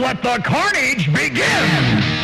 Let the carnage begin!